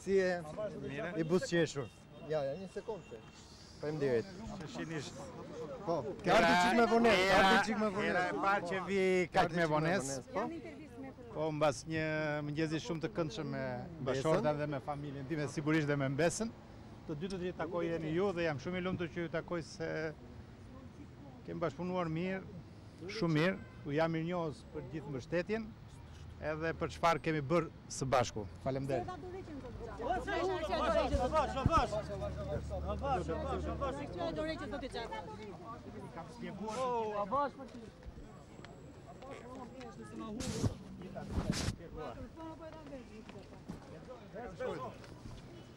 Si je? Mire? I buzëqeshur. Ja, ja, një sekundë se. Hapmë dritë. Që shihemi. Po, ke ardhur çik me vonesë, ke ardhur çik me vonesë. Hera e parë që vij kaq me vonesë. Po, po mbas një mëngjezi shumë të këndshëm me bashkëshorten dhe me familjen time sigurisht dhe me mbesën. Të dytët që takoj jeni ju dhe jam shumë i lumtur që ju takoj se kemi bashkëpunuar mirë, shumë mirë. Ju jam mirënjohës për gjithë mbështetjen edhe për çfarë kemi bërë së bashku. Faleminderit. Sa